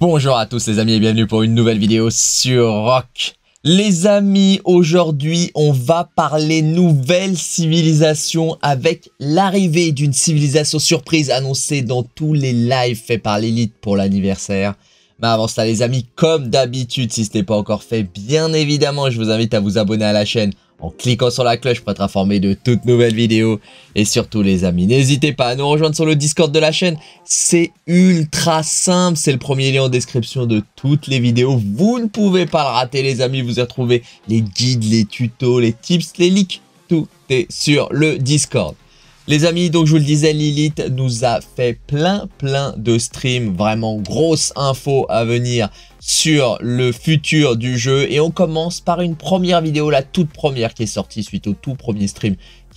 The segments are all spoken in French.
Bonjour à tous les amis et bienvenue pour une nouvelle vidéo sur Rock. Les amis, aujourd'hui on va parler nouvelle civilisation avec l'arrivée d'une civilisation surprise annoncée dans tous les lives faits par l'élite pour l'anniversaire. Mais avant ça les amis, comme d'habitude, si ce n'est pas encore fait, bien évidemment je vous invite à vous abonner à la chaîne en cliquant sur la cloche pour être informé de toutes nouvelles vidéos. Et surtout les amis, n'hésitez pas à nous rejoindre sur le Discord de la chaîne. C'est ultra simple, c'est le premier lien en description de toutes les vidéos. Vous ne pouvez pas le rater les amis, vous y retrouvez les guides, les tutos, les tips, les leaks. Tout est sur le Discord. Les amis, donc je vous le disais, Lilith nous a fait plein plein de streams, vraiment grosse info à venir sur le futur du jeu. Et on commence par une première vidéo, la toute première qui est sortie suite au tout premier stream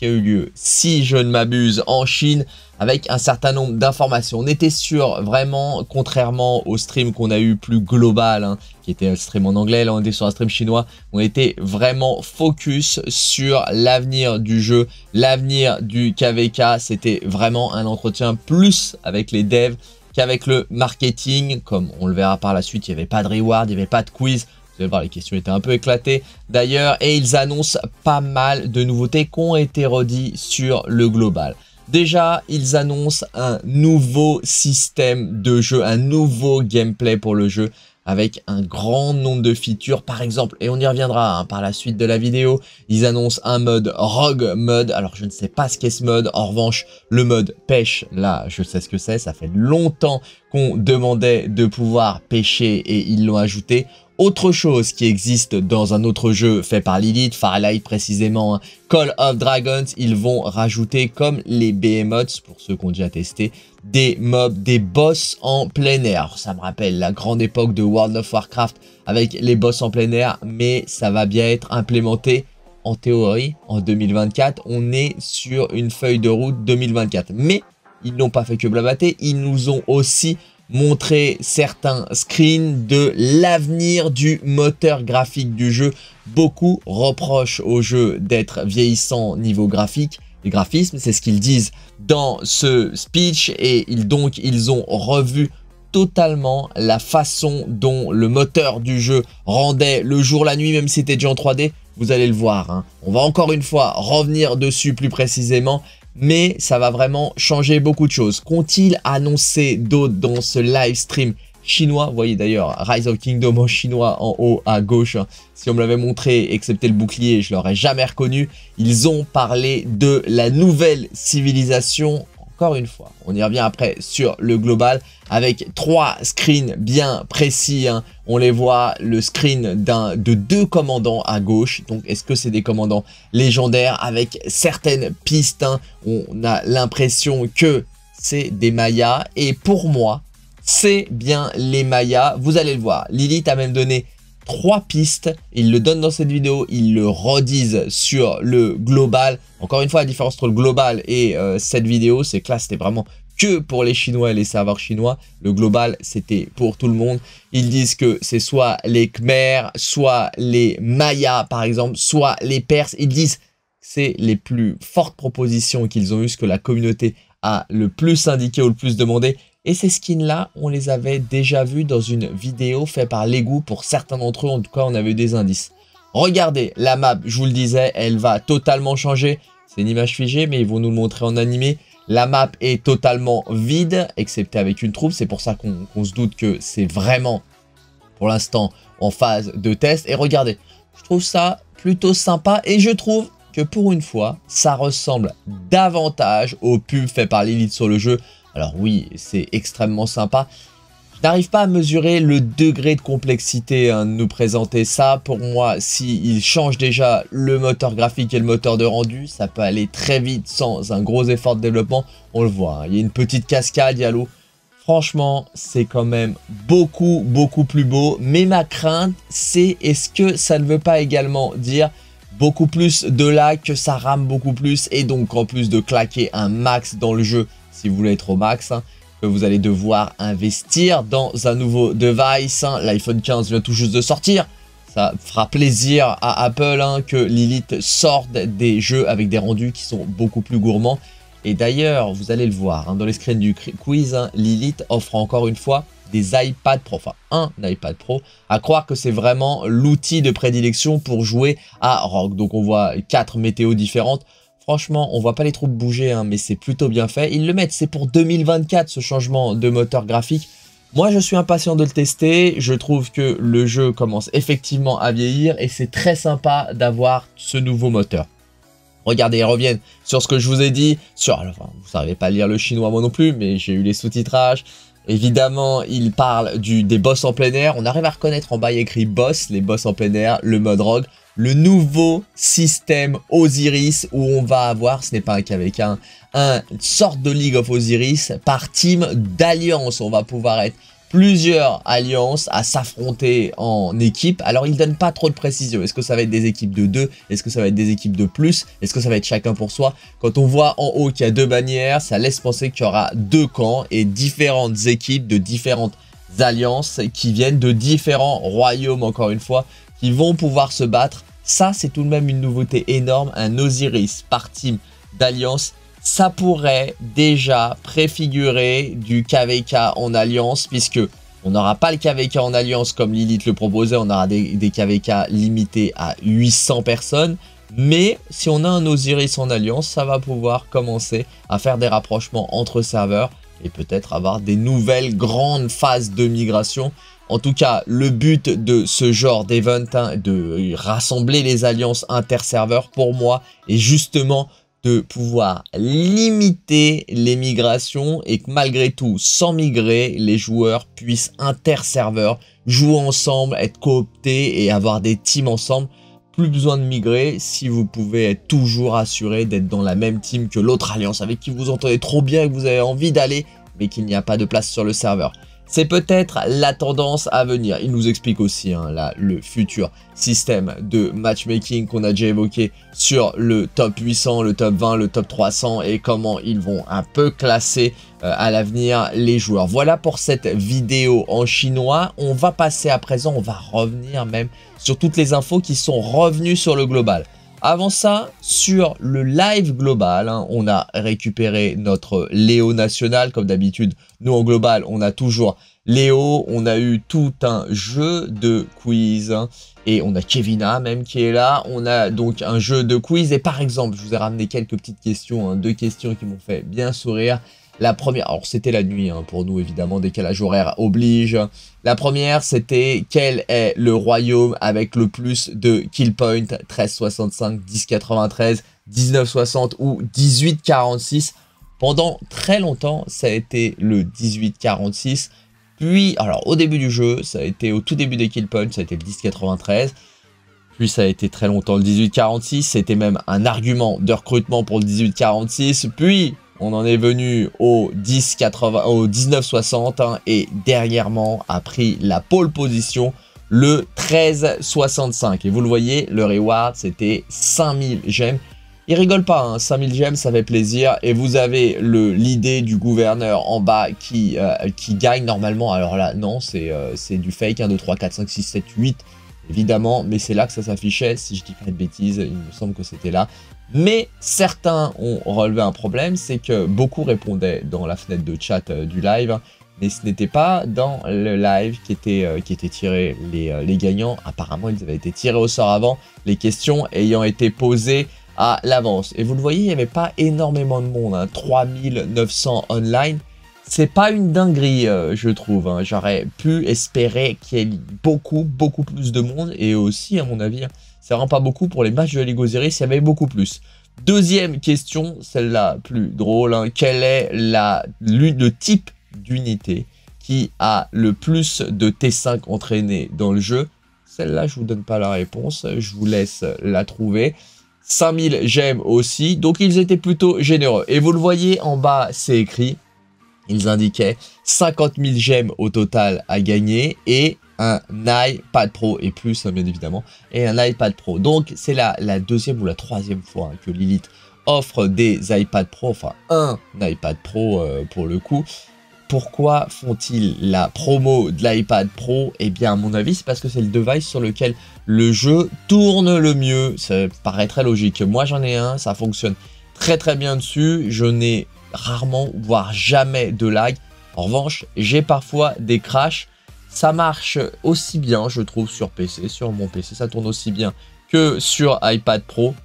eu lieu, si je ne m'abuse, en Chine, avec un certain nombre d'informations. On était sur vraiment, contrairement au stream qu'on a eu plus global, hein, qui était un stream en anglais, là on était sur un stream chinois, on était vraiment focus sur l'avenir du jeu, l'avenir du KVK, c'était vraiment un entretien plus avec les devs qu'avec le marketing, comme on le verra par la suite, il n'y avait pas de reward, il n'y avait pas de quiz, vous allez voir, les questions étaient un peu éclatées. D'ailleurs. Et ils annoncent pas mal de nouveautés qui ont été redites sur le global. Déjà, ils annoncent un nouveau système de jeu, un nouveau gameplay pour le jeu avec un grand nombre de features. Par exemple et on y reviendra hein, par la suite de la vidéo ils annoncent un mode rogue mode. Alors je ne sais pas ce qu'est ce mode. En revanche le mode pêche là je sais ce que c'est. Ça fait longtemps qu'on demandait de pouvoir pêcher et ils l'ont ajouté autre chose qui existe dans un autre jeu fait par Lilith, Firelight précisément, hein, Call of Dragons, ils vont rajouter comme les behemoths, pour ceux qui ont déjà testé, des mobs, des boss en plein air. Ça me rappelle la grande époque de World of Warcraft avec les boss en plein air, mais ça va bien être implémenté en théorie en 2024. On est sur une feuille de route 2024. Mais ils n'ont pas fait que blabater, ils nous ont aussi montrer certains screens de l'avenir du moteur graphique du jeu. Beaucoup reprochent au jeu d'être vieillissant niveau graphique. Les graphismes, c'est ce qu'ils disent dans ce speech et donc ils ont revu totalement la façon dont le moteur du jeu rendait le jour, la nuit, même si c'était déjà en 3D. Vous allez le voir. Hein. On va encore une fois revenir dessus plus précisément mais ça va vraiment changer beaucoup de choses. Qu'ont-ils annoncé d'autres dans ce live stream chinois? Vous voyez d'ailleurs Rise of Kingdom en chinois en haut à gauche. Si on me l'avait montré, excepté le bouclier, je l'aurais jamais reconnu. Ils ont parlé de la nouvelle civilisation encore une fois, on y revient après sur le global avec trois screens bien précis. Hein. On les voit, le screen de deux commandants à gauche. Donc, est-ce que c'est des commandants légendaires avec certaines pistes hein? On a l'impression que c'est des Mayas. Et pour moi, c'est bien les Mayas. Vous allez le voir. Lilith a même donné trois pistes. Ils le donnent dans cette vidéo, ils le redisent sur le global. Encore une fois, la différence entre le global et euh, cette vidéo, c'est que là, c'était vraiment que pour les Chinois et les serveurs chinois. Le global, c'était pour tout le monde. Ils disent que c'est soit les Khmer, soit les Mayas, par exemple, soit les Perses. Ils disent que c'est les plus fortes propositions qu'ils ont eues, ce que la communauté a le plus indiqué ou le plus demandé. Et ces skins-là, on les avait déjà vus dans une vidéo faite par Lego. Pour certains d'entre eux, en tout cas, on avait des indices. Regardez, la map, je vous le disais, elle va totalement changer. C'est une image figée, mais ils vont nous le montrer en animé. La map est totalement vide, excepté avec une troupe. C'est pour ça qu'on se doute que c'est vraiment, pour l'instant, en phase de test. Et regardez, je trouve ça plutôt sympa. Et je trouve que pour une fois, ça ressemble davantage au pub fait par l'élite sur le jeu. Alors oui, c'est extrêmement sympa. Je n'arrive pas à mesurer le degré de complexité hein, de nous présenter ça. Pour moi, s'il change déjà le moteur graphique et le moteur de rendu, ça peut aller très vite sans un gros effort de développement. On le voit, hein. il y a une petite cascade, il y a l'eau. Franchement, c'est quand même beaucoup, beaucoup plus beau. Mais ma crainte, c'est est-ce que ça ne veut pas également dire beaucoup plus de lag, que ça rame beaucoup plus et donc en plus de claquer un max dans le jeu, si vous voulez être au max, hein, que vous allez devoir investir dans un nouveau device. Hein. L'iPhone 15 vient tout juste de sortir. Ça fera plaisir à Apple hein, que Lilith sorte des jeux avec des rendus qui sont beaucoup plus gourmands. Et d'ailleurs, vous allez le voir, dans les screens du quiz, Lilith offre encore une fois des iPad Pro, enfin un iPad Pro, à croire que c'est vraiment l'outil de prédilection pour jouer à Rock. Donc on voit quatre météos différentes. Franchement, on voit pas les troupes bouger, hein, mais c'est plutôt bien fait. Ils le mettent, c'est pour 2024 ce changement de moteur graphique. Moi, je suis impatient de le tester. Je trouve que le jeu commence effectivement à vieillir et c'est très sympa d'avoir ce nouveau moteur. Regardez, ils reviennent sur ce que je vous ai dit. Sur, enfin, vous savez pas lire le chinois moi non plus, mais j'ai eu les sous-titrages. Évidemment, il parle du, des boss en plein air. On arrive à reconnaître en bas écrit boss, les boss en plein air, le mode rogue le nouveau système Osiris où on va avoir, ce n'est pas un qu'avec un, un sorte de League of Osiris par team d'alliance. On va pouvoir être plusieurs alliances à s'affronter en équipe. Alors, il donne pas trop de précision. Est-ce que ça va être des équipes de deux? Est-ce que ça va être des équipes de plus? Est-ce que ça va être chacun pour soi? Quand on voit en haut qu'il y a deux bannières, ça laisse penser qu'il y aura deux camps et différentes équipes de différentes alliances qui viennent de différents royaumes, encore une fois, ils vont pouvoir se battre. Ça, c'est tout de même une nouveauté énorme. Un Osiris par team d'Alliance. Ça pourrait déjà préfigurer du KVK en Alliance, puisque on n'aura pas le KVK en Alliance comme Lilith le proposait. On aura des, KVK limités à 800 personnes. Mais si on a un Osiris en Alliance, ça va pouvoir commencer à faire des rapprochements entre serveurs et peut-être avoir des nouvelles grandes phases de migration en tout cas, le but de ce genre d'event, hein, de rassembler les alliances inter-serveurs, pour moi, est justement de pouvoir limiter les migrations et que malgré tout, sans migrer, les joueurs puissent inter-serveurs jouer ensemble, être cooptés et avoir des teams ensemble. Plus besoin de migrer si vous pouvez être toujours assuré d'être dans la même team que l'autre alliance avec qui vous entendez trop bien et que vous avez envie d'aller, mais qu'il n'y a pas de place sur le serveur. C'est peut-être la tendance à venir. Il nous explique aussi hein, le futur système de matchmaking qu'on a déjà évoqué sur le top 800, le top 20, le top 300 et comment ils vont un peu classer euh, à l'avenir les joueurs. Voilà pour cette vidéo en chinois. On va passer à présent, on va revenir même sur toutes les infos qui sont revenues sur le global. Avant ça, sur le live global, hein, on a récupéré notre Léo national. Comme d'habitude, nous en global, on a toujours Léo. On a eu tout un jeu de quiz. Hein, et on a Kevina même qui est là. On a donc un jeu de quiz. Et par exemple, je vous ai ramené quelques petites questions, hein, deux questions qui m'ont fait bien sourire. La première, alors c'était la nuit hein, pour nous évidemment, décalage horaire oblige. La première c'était quel est le royaume avec le plus de kill point 1365, 1093, 1960 ou 1846. Pendant très longtemps ça a été le 1846. Puis, alors au début du jeu, ça a été au tout début des kill points, ça a été le 1093. Puis ça a été très longtemps le 1846, c'était même un argument de recrutement pour le 1846. Puis on en est venu au, 1080, au 1960 hein, et dernièrement a pris la pole position le 1365. Et vous le voyez, le reward c'était 5000 gemmes. Il rigole pas, hein, 5000 gemmes ça fait plaisir. Et vous avez l'idée du gouverneur en bas qui, euh, qui gagne normalement. Alors là, non, c'est euh, du fake. 1, 2, 3, 4, 5, 6, 7, 8 évidemment, mais c'est là que ça s'affichait, si je dis pas de bêtises, il me semble que c'était là. Mais certains ont relevé un problème, c'est que beaucoup répondaient dans la fenêtre de chat euh, du live, mais ce n'était pas dans le live qui était, euh, qui était tiré les, euh, les, gagnants. Apparemment, ils avaient été tirés au sort avant, les questions ayant été posées à l'avance. Et vous le voyez, il n'y avait pas énormément de monde, hein, 3900 online. C'est pas une dinguerie, je trouve. Hein. J'aurais pu espérer qu'il y ait beaucoup, beaucoup plus de monde. Et aussi, à mon avis, ça rend pas beaucoup pour les matchs de Ligue Osiris, il y avait beaucoup plus. Deuxième question, celle-là plus drôle, hein. quel est le type d'unité qui a le plus de T5 entraînés dans le jeu? Celle-là, je vous donne pas la réponse, je vous laisse la trouver. 5000 gemmes aussi, donc ils étaient plutôt généreux. Et vous le voyez en bas, c'est écrit, ils indiquaient 50 000 gemmes au total à gagner et un iPad Pro et plus hein, bien évidemment et un iPad Pro donc c'est la, deuxième ou la troisième fois hein, que Lilith offre des iPad Pro enfin un iPad Pro euh, pour le coup pourquoi font-ils la promo de l'iPad Pro? Eh bien, à mon avis, c'est parce que c'est le device sur lequel le jeu tourne le mieux. Ça paraît très logique. Moi, j'en ai un, ça fonctionne très très bien dessus. Je n'ai rarement, voire jamais de lag. En revanche, j'ai parfois des crashs. Ça marche aussi bien, je trouve, sur PC. Sur mon PC, ça tourne aussi bien que sur iPad Pro.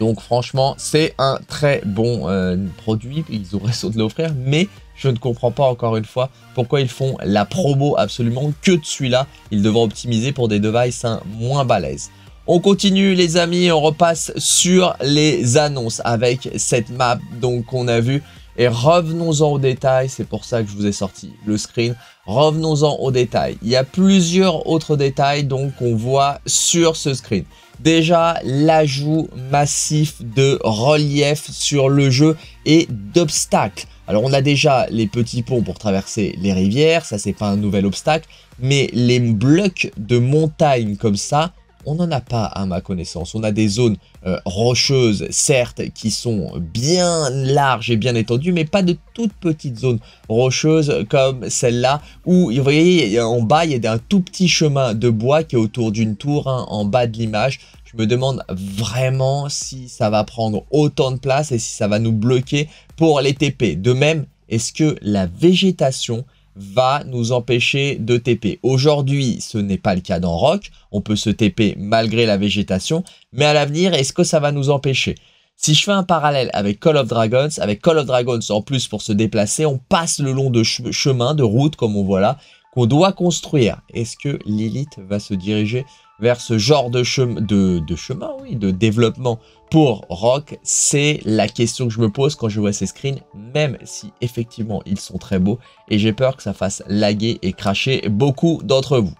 Donc franchement, c'est un très bon euh, produit. Ils auraient raison de l'offrir, mais je ne comprends pas encore une fois pourquoi ils font la promo absolument que de celui-là. Ils devraient optimiser pour des devices hein, moins balèzes. On continue les amis, on repasse sur les annonces avec cette map donc qu'on a vu. Et revenons-en au détail, c'est pour ça que je vous ai sorti le screen. Revenons-en au détail. Il y a plusieurs autres détails donc qu'on voit sur ce screen. Déjà, l'ajout massif de relief sur le jeu et d'obstacles. Alors on a déjà les petits ponts pour traverser les rivières, ça c'est pas un nouvel obstacle, mais les blocs de montagne comme ça, on n'en a pas à ma connaissance. On a des zones euh, rocheuses, certes, qui sont bien larges et bien étendues, mais pas de toutes petites zones rocheuses comme celle-là, où, vous voyez, en bas, il y a un tout petit chemin de bois qui est autour d'une tour, hein, en bas de l'image. Je me demande vraiment si ça va prendre autant de place et si ça va nous bloquer pour les TP. De même, est-ce que la végétation va nous empêcher de TP. Aujourd'hui, ce n'est pas le cas dans Rock. On peut se TP malgré la végétation. Mais à l'avenir, est-ce que ça va nous empêcher? Si je fais un parallèle avec Call of Dragons, avec Call of Dragons en plus pour se déplacer, on passe le long de chemins, de routes comme on voit là, qu'on doit construire. Est-ce que l'élite va se diriger vers ce genre de, chemin, de, chemin, oui, de développement pour Rock C'est la question que je me pose quand je vois ces screens, même si effectivement ils sont très beaux et j'ai peur que ça fasse laguer et cracher beaucoup d'entre vous.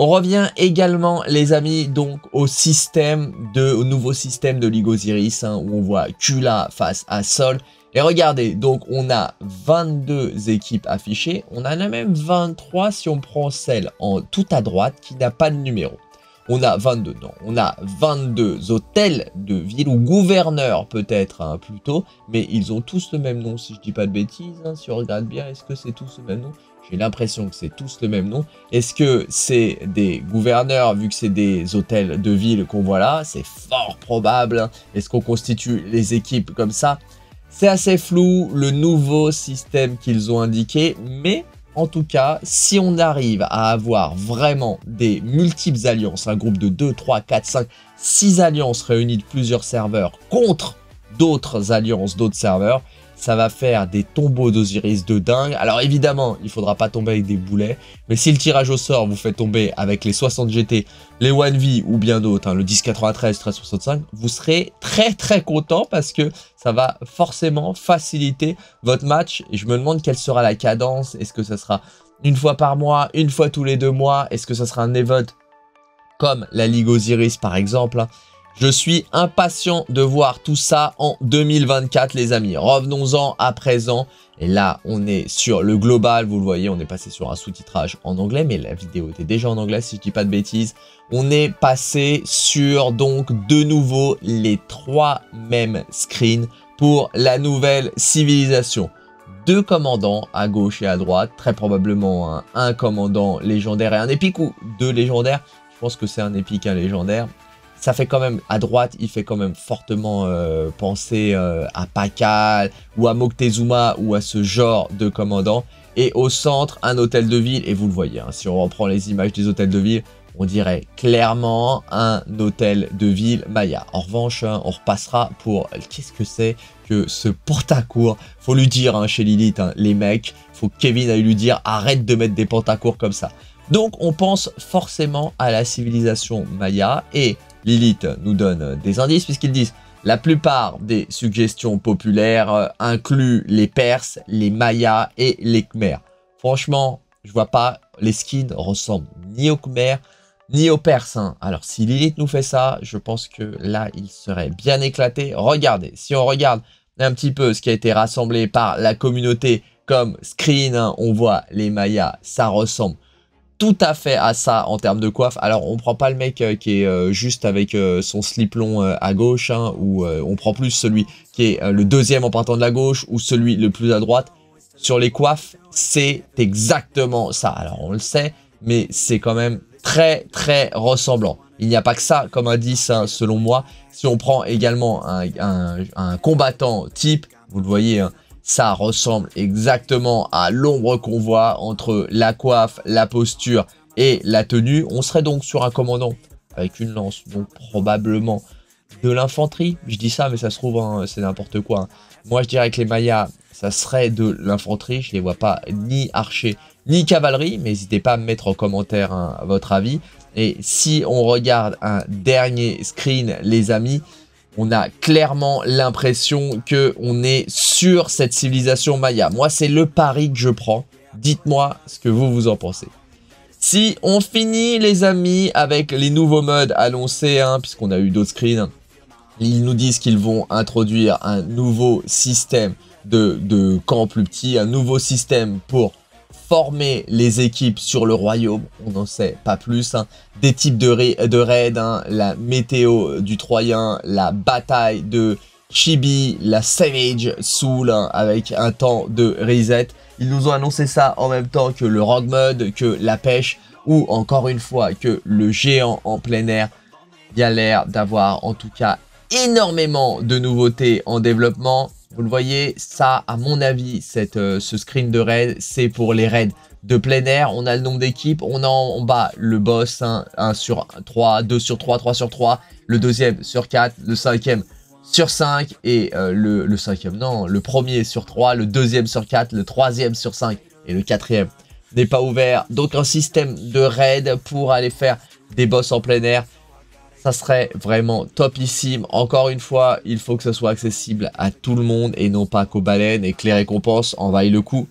On revient également, les amis, donc au système de, au nouveau système de Ligue Osiris, hein, où on voit Kula face à Sol. Et regardez, donc on a 22 équipes affichées, on en a même 23 si on prend celle en tout à droite qui n'a pas de numéro on a 22, non, on a 22 hôtels de ville, ou gouverneurs peut-être hein, plutôt, mais ils ont tous le même nom, si je dis pas de bêtises, hein, si on regarde bien, est-ce que c'est tous le même nom? J'ai l'impression que c'est tous le même nom. Est-ce que c'est des gouverneurs, vu que c'est des hôtels de ville qu'on voit là? C'est fort probable. Hein. Est-ce qu'on constitue les équipes comme ça? C'est assez flou, le nouveau système qu'ils ont indiqué, mais en tout cas, si on arrive à avoir vraiment des multiples alliances, un groupe de 2, 3, 4, 5, 6 alliances réunies de plusieurs serveurs contre d'autres alliances, d'autres serveurs, ça va faire des tombeaux d'Osiris de dingue. Alors évidemment, il faudra pas tomber avec des boulets, mais si le tirage au sort vous fait tomber avec les 60 GT, les 1V ou bien d'autres, hein, le 1093, 1365, vous serez très très content parce que ça va forcément faciliter votre match. Et je me demande quelle sera la cadence. Est-ce que ça sera une fois par mois, une fois tous les deux mois? Est-ce que ça sera un event comme la Ligue Osiris par exemple hein? Je suis impatient de voir tout ça en 2024 les amis. Revenons-en à présent. Là, on est sur le global. Vous le voyez, on est passé sur un sous-titrage en anglais. Mais la vidéo était déjà en anglais si je dis pas de bêtises. On est passé sur donc de nouveau les trois mêmes screens pour la nouvelle civilisation deux commandants à gauche et à droite, très probablement un, un, commandant légendaire et un épique ou deux légendaires. Je pense que c'est un épique un légendaire ça fait quand même, à droite, il fait quand même fortement euh, penser euh, à Pakal ou à Moctezuma ou à ce genre de commandant. Et au centre, un hôtel de ville, et vous le voyez, hein, si on reprend les images des hôtels de ville, on dirait clairement un hôtel de ville Maya. En revanche, hein, on repassera pour qu'est-ce que c'est que ce porte-à-court Faut lui dire hein, chez Lilith, les mecs, faut que Kevin aille lui dire arrête de mettre des porte-à-court comme ça. Donc on pense forcément à la civilisation Maya et Lilith nous donne des indices puisqu'ils disent la plupart des suggestions populaires euh, incluent les Perses, les Mayas et les Khmers. Franchement, je vois pas, les skins ressemblent ni aux Khmers ni aux Perses. Hein. Alors si Lilith nous fait ça, je pense que là, il serait bien éclaté. Regardez, si on regarde un petit peu ce qui a été rassemblé par la communauté comme screen, hein, on voit les Mayas, ça ressemble tout à fait à ça en termes de coiffe. Alors, on prend pas le mec euh, qui est euh, juste avec euh, son slip long à gauche, hein, ou on prend plus celui qui est le deuxième en partant de la gauche, ou celui le plus à droite. Sur les coiffes, c'est exactement ça. Alors, on le sait, mais c'est quand même très, très ressemblant. Il n'y a pas que ça comme indice, hein, selon moi. Si on prend également un, combattant type, vous le voyez, hein, ça ressemble exactement à l'ombre qu'on voit entre la coiffe, la posture et la tenue. On serait donc sur un commandant avec une lance, donc probablement de l'infanterie. Je dis ça, mais ça se trouve, hein, c'est n'importe quoi. Hein. Moi, je dirais que les Mayas, ça serait de l'infanterie. Je les vois pas ni archer ni cavalerie, mais n'hésitez pas à me mettre en commentaire hein, votre avis. Et si on regarde un dernier screen, les amis, on a clairement l'impression que on est sur cette civilisation maya. Moi, c'est le pari que je prends. Dites-moi ce que vous en pensez. Si on finit, les amis, avec les nouveaux modes annoncés, hein, puisqu'on a eu d'autres screens, ils nous disent qu'ils vont introduire un nouveau système de, de camp plus petit, un nouveau système pour former les équipes sur le royaume, on n'en sait pas plus, hein. des types de, raids, hein. la météo du Troyen, la bataille de Chibi, la Savage Soul, hein, avec un temps de reset. Ils nous ont annoncé ça en même temps que le Rogue Mode, que la pêche, ou encore une fois que le géant en plein air. Il y a l'air d'avoir en tout cas énormément de nouveautés en développement. Vous le voyez, ça, à mon avis, euh, ce screen de raid, c'est pour les raids de plein air. On a le nombre d'équipes, on a en bas le boss, 1, sur 3, 2 sur 3, 3 sur 3, le deuxième sur 4, le cinquième sur 5 et euh, le, le, cinquième, non, le premier sur 3, le deuxième sur 4, le troisième sur 5 et le quatrième n'est pas ouvert. Donc un système de raid pour aller faire des boss en plein air ça serait vraiment topissime. Encore une fois, il faut que ce soit accessible à tout le monde et non pas qu'aux baleines et que les récompenses envahissent le coup.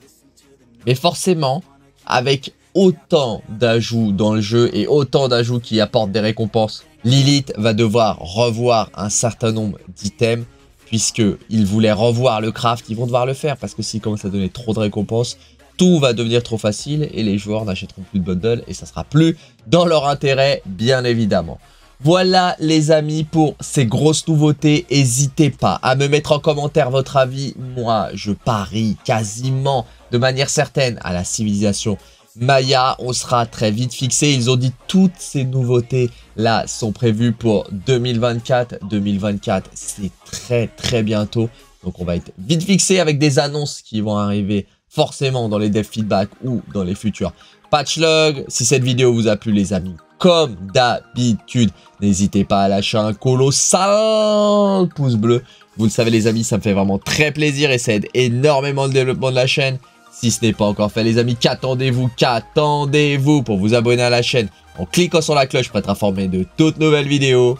Mais forcément, avec autant d'ajouts dans le jeu et autant d'ajouts qui apportent des récompenses, Lilith va devoir revoir un certain nombre d'items puisqu'ils voulaient revoir le craft, ils vont devoir le faire parce que s'ils commencent à donner trop de récompenses, tout va devenir trop facile et les joueurs n'achèteront plus de bundles et ça sera plus dans leur intérêt bien évidemment. Voilà les amis pour ces grosses nouveautés. N'hésitez pas à me mettre en commentaire votre avis. Moi, je parie quasiment de manière certaine à la civilisation Maya. On sera très vite fixé. Ils ont dit toutes ces nouveautés là sont prévues pour 2024. 2024, c'est très très bientôt. Donc on va être vite fixé avec des annonces qui vont arriver forcément dans les dev feedback ou dans les futurs patchlog. Si cette vidéo vous a plu les amis, comme d'habitude. N'hésitez pas à lâcher un colossal pouce bleu. Vous le savez les amis, ça me fait vraiment très plaisir et ça aide énormément le développement de la chaîne. Si ce n'est pas encore fait les amis, qu'attendez-vous? Qu'attendez-vous? Pour vous abonner à la chaîne en cliquant sur la cloche pour être informé de toutes nouvelles vidéos.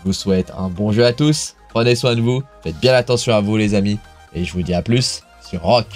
Je vous souhaite un bon jeu à tous. Prenez soin de vous. Faites bien attention à vous les amis. Et je vous dis à plus sur Rock.